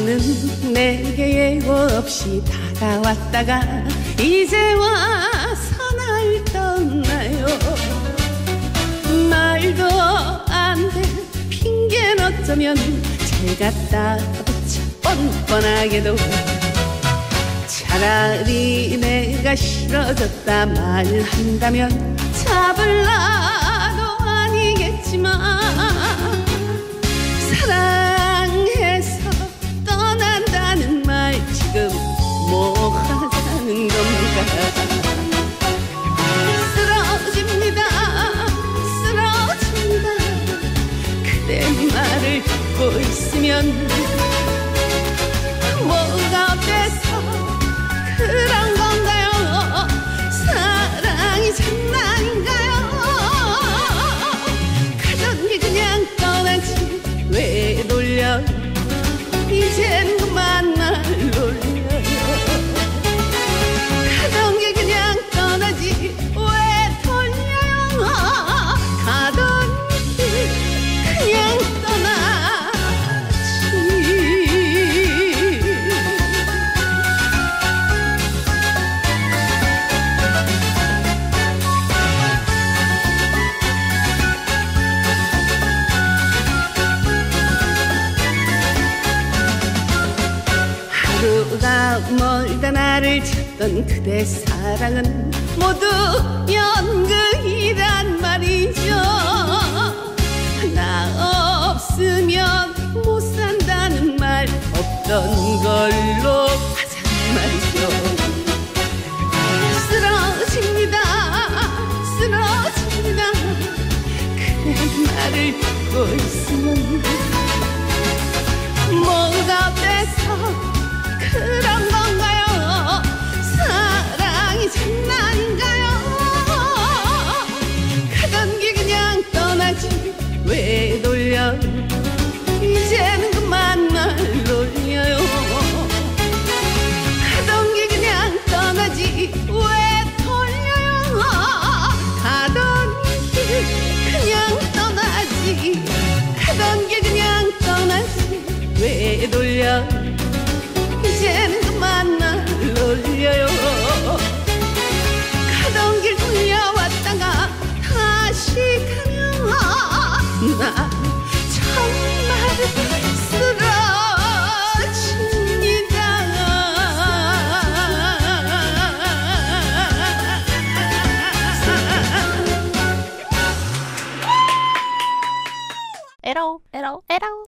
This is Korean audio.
너는 내게 예고 없이 다가왔다가 이제 와서 날 떠나요. 말도 안 돼. 핑계는 어쩌면 잘 갖다 붙여 뻔뻔하게도 차라리 내가 싫어졌다 말한다면 잡을라 듣고 있으면 뭐가 어때서 그런 건가요? 사랑이 장난인가요? 가던 길 그냥 떠나지 왜 돌려? 이젠 하루가 멀다 나를 찾던 그대 사랑은 모두 연극이란 말이죠. 나 없으면 못 산다는 말 없던 걸로 하자는 말이죠. 쓰러집니다 쓰러집니다. 그대 말을 듣고 있으면 왜 돌려 이제는 그만 날 놀려요. 가던 길 돌려왔다가 다시 가면 나 정말 에러 에러 에러